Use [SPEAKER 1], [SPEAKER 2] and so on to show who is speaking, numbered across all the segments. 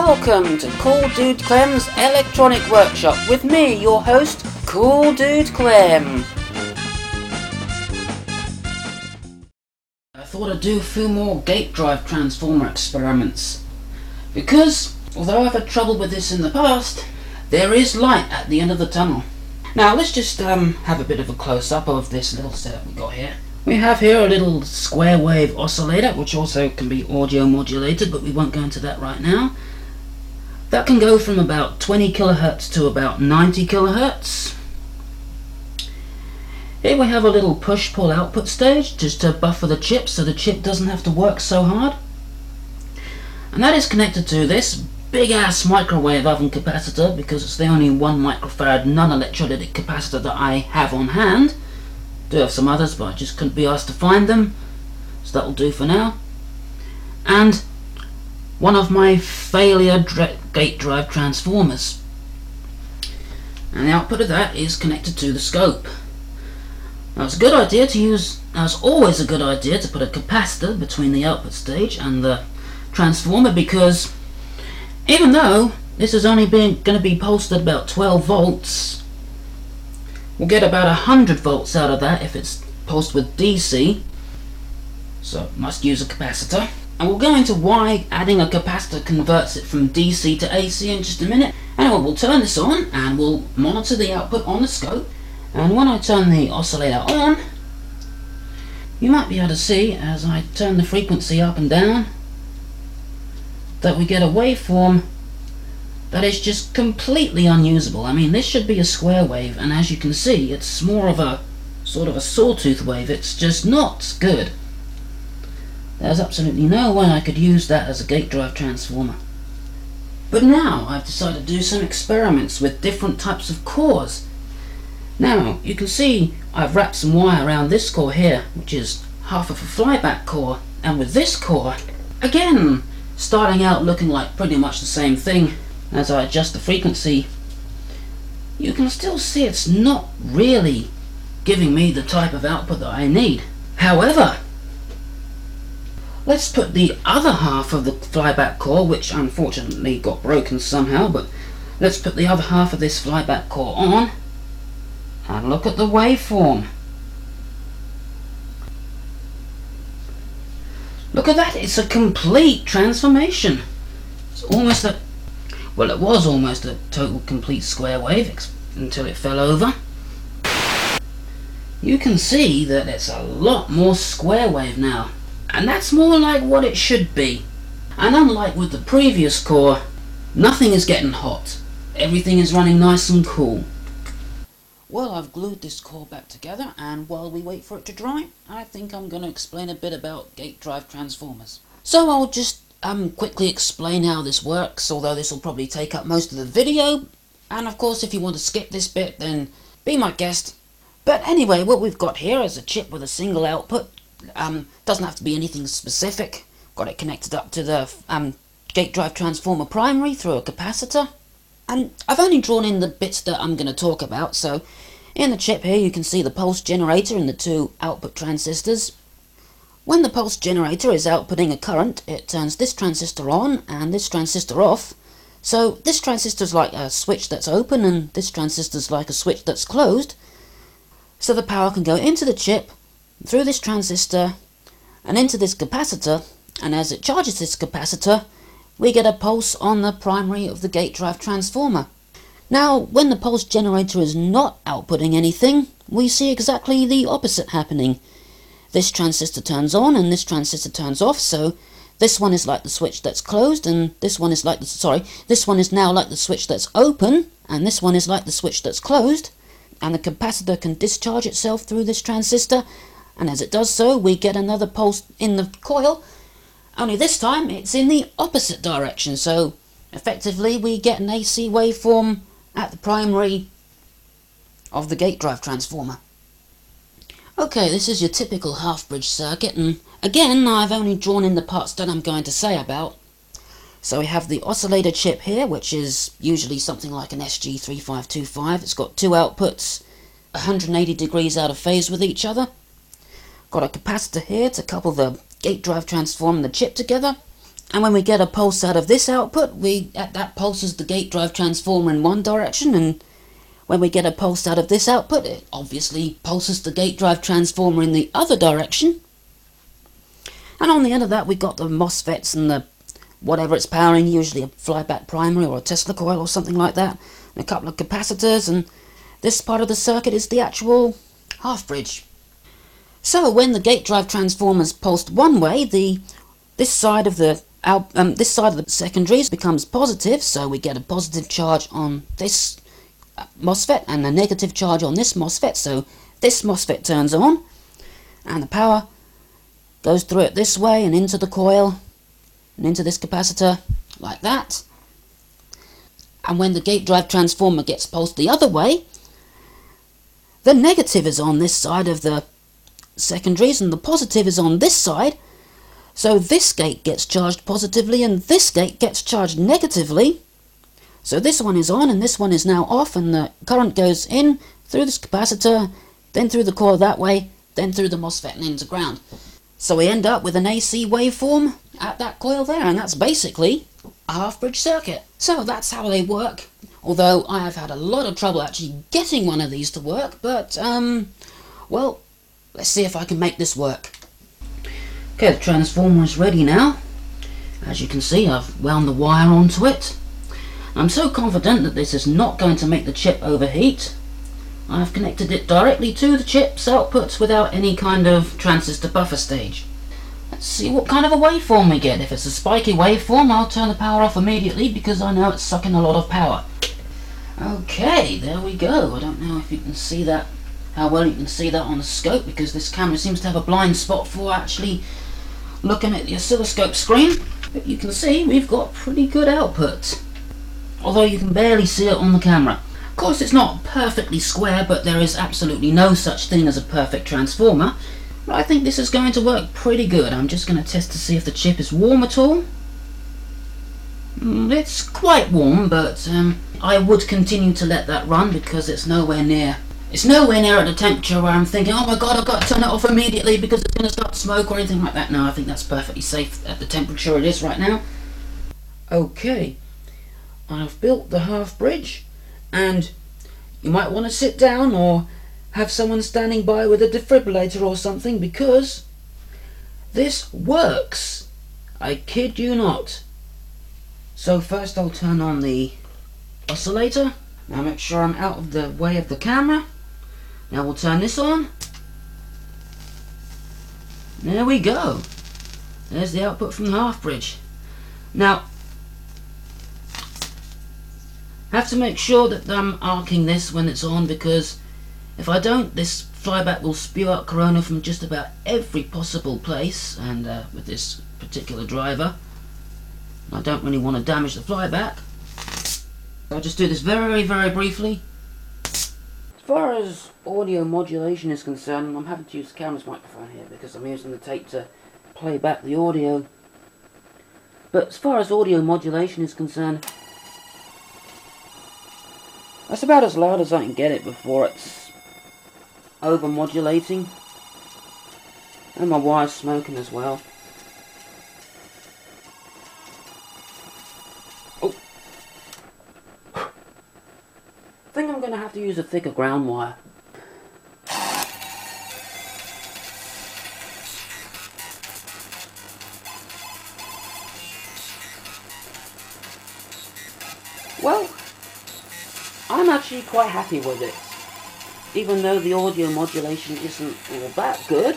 [SPEAKER 1] Welcome to Cool Dude Clem's Electronic Workshop with me, your host, Cool Dude Clem. I thought I'd do a few more gate drive transformer experiments. Because, although I've had trouble with this in the past, there is light at the end of the tunnel. Now let's just um, have a bit of a close-up of this little setup we got here. We have here a little square wave oscillator, which also can be audio modulated, but we won't go into that right now. That can go from about 20 kilohertz to about 90 kilohertz. Here we have a little push-pull output stage, just to buffer the chip so the chip doesn't have to work so hard. And that is connected to this big ass microwave oven capacitor because it's the only 1 microfarad non-electrolytic capacitor that I have on hand do have some others, but I just couldn't be asked to find them. So that'll do for now. And one of my failure gate drive transformers. And the output of that is connected to the scope. Now it's a good idea to use, now it's always a good idea to put a capacitor between the output stage and the transformer because even though this is only being going to be pulsed at about 12 volts, We'll get about 100 volts out of that if it's pulsed with DC. So must use a capacitor. And we'll go into why adding a capacitor converts it from DC to AC in just a minute. Anyway, we'll turn this on and we'll monitor the output on the scope. And when I turn the oscillator on, you might be able to see as I turn the frequency up and down that we get a waveform that is just completely unusable. I mean, this should be a square wave, and as you can see, it's more of a sort of a sawtooth wave. It's just not good. There's absolutely no way I could use that as a gate drive transformer. But now I've decided to do some experiments with different types of cores. Now, you can see I've wrapped some wire around this core here, which is half of a flyback core, and with this core, again, starting out looking like pretty much the same thing, as I adjust the frequency, you can still see it's not really giving me the type of output that I need. However, let's put the other half of the flyback core, which unfortunately got broken somehow, but let's put the other half of this flyback core on and look at the waveform. Look at that, it's a complete transformation. It's almost a well, it was almost a total complete square wave until it fell over. You can see that it's a lot more square wave now. And that's more like what it should be. And unlike with the previous core, nothing is getting hot. Everything is running nice and cool. Well, I've glued this core back together, and while we wait for it to dry, I think I'm going to explain a bit about gate drive transformers. So I'll just um, quickly explain how this works, although this will probably take up most of the video. And of course, if you want to skip this bit, then be my guest. But anyway, what we've got here is a chip with a single output. Um, doesn't have to be anything specific. Got it connected up to the um, gate drive transformer primary through a capacitor. And I've only drawn in the bits that I'm going to talk about, so in the chip here you can see the pulse generator and the two output transistors. When the pulse generator is outputting a current, it turns this transistor on and this transistor off. So this transistor is like a switch that's open and this transistor is like a switch that's closed. So the power can go into the chip, through this transistor, and into this capacitor, and as it charges this capacitor, we get a pulse on the primary of the gate drive transformer. Now, when the pulse generator is not outputting anything, we see exactly the opposite happening this transistor turns on and this transistor turns off so this one is like the switch that's closed and this one is like the sorry this one is now like the switch that's open and this one is like the switch that's closed and the capacitor can discharge itself through this transistor and as it does so we get another pulse in the coil only this time it's in the opposite direction so effectively we get an AC waveform at the primary of the gate drive transformer. Okay, this is your typical half-bridge circuit, and again, I've only drawn in the parts that I'm going to say about. So we have the oscillator chip here, which is usually something like an SG3525. It's got two outputs, 180 degrees out of phase with each other. Got a capacitor here to couple the gate drive transformer and the chip together. And when we get a pulse out of this output, we at that pulses the gate drive transformer in one direction, and when we get a pulse out of this output, it obviously pulses the gate drive transformer in the other direction. And on the end of that, we've got the MOSFETs and the whatever it's powering, usually a flyback primary or a Tesla coil or something like that, and a couple of capacitors, and this part of the circuit is the actual half bridge. So when the gate drive transformers pulsed one way, the this side of the um, this side of the secondaries becomes positive, so we get a positive charge on this uh, MOSFET and a negative charge on this MOSFET, so this MOSFET turns on, and the power goes through it this way and into the coil, and into this capacitor, like that. And when the gate drive transformer gets pulsed the other way, the negative is on this side of the secondaries and the positive is on this side, so this gate gets charged positively and this gate gets charged negatively. So this one is on and this one is now off and the current goes in through this capacitor, then through the coil that way, then through the MOSFET and into ground. So we end up with an AC waveform at that coil there and that's basically a half-bridge circuit. So that's how they work. Although I have had a lot of trouble actually getting one of these to work, but um, well, let's see if I can make this work. Okay, the transformer is ready now. As you can see, I've wound the wire onto it. I'm so confident that this is not going to make the chip overheat. I've connected it directly to the chip's outputs without any kind of transistor buffer stage. Let's see what kind of a waveform we get. If it's a spiky waveform, I'll turn the power off immediately because I know it's sucking a lot of power. Okay, there we go. I don't know if you can see that, how well you can see that on the scope because this camera seems to have a blind spot for actually looking at the oscilloscope screen, but you can see we've got pretty good output. Although you can barely see it on the camera. Of course it's not perfectly square, but there is absolutely no such thing as a perfect transformer. But I think this is going to work pretty good. I'm just going to test to see if the chip is warm at all. Mm, it's quite warm, but um, I would continue to let that run because it's nowhere near it's nowhere near at a temperature where I'm thinking, oh my god, I've got to turn it off immediately because it's going to start smoke or anything like that. No, I think that's perfectly safe at the temperature it is right now. Okay, I've built the half bridge and you might want to sit down or have someone standing by with a defibrillator or something because this works. I kid you not. So first I'll turn on the oscillator. Now make sure I'm out of the way of the camera. Now we'll turn this on. There we go. There's the output from the half bridge. Now, I have to make sure that I'm arcing this when it's on because if I don't, this flyback will spew out corona from just about every possible place and uh, with this particular driver. I don't really want to damage the flyback. I'll just do this very, very briefly far as audio modulation is concerned, I'm having to use the camera's microphone here because I'm using the tape to play back the audio. But as far as audio modulation is concerned, that's about as loud as I can get it before it's over modulating. And my wire's smoking as well. Think I'm going to have to use a thicker ground wire. Well, I'm actually quite happy with it. Even though the audio modulation isn't all that good.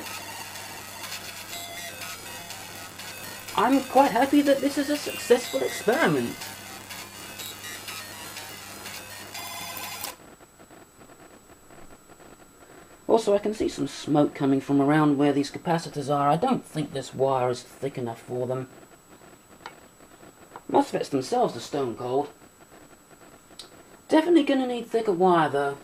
[SPEAKER 1] I'm quite happy that this is a successful experiment. Also, I can see some smoke coming from around where these capacitors are. I don't think this wire is thick enough for them. MOSFETs themselves are stone cold. Definitely to need thicker wire, though.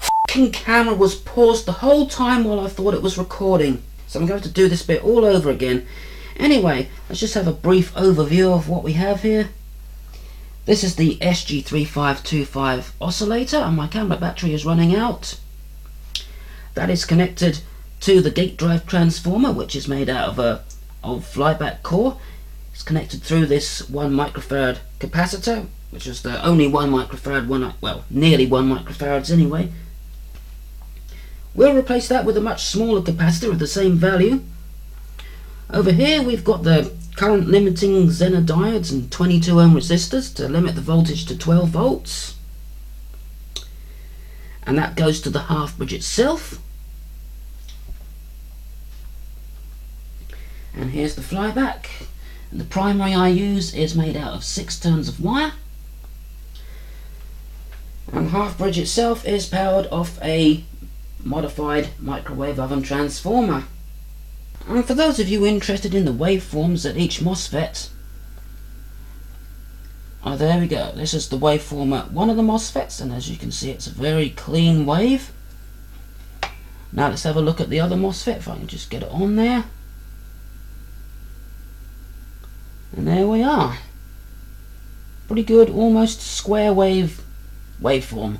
[SPEAKER 1] F***ing camera was paused the whole time while I thought it was recording. So I'm going to do this bit all over again. Anyway, let's just have a brief overview of what we have here. This is the SG3525 oscillator and my camera battery is running out. That is connected to the gate drive transformer, which is made out of a old flyback core. It's connected through this one microfarad capacitor, which is the only one microfarad one, well, nearly one microfarads anyway. We'll replace that with a much smaller capacitor of the same value. Over here we've got the current limiting Zener diodes and 22 ohm resistors to limit the voltage to 12 volts. And that goes to the half bridge itself. And here's the flyback. And the primary I use is made out of six turns of wire. And half bridge itself is powered off a modified microwave oven transformer. And for those of you interested in the waveforms at each MOSFET, oh there we go, this is the waveform at one of the MOSFETs and as you can see it's a very clean wave. Now let's have a look at the other MOSFET if I can just get it on there. And there we are. Pretty good, almost square wave waveform.